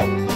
go.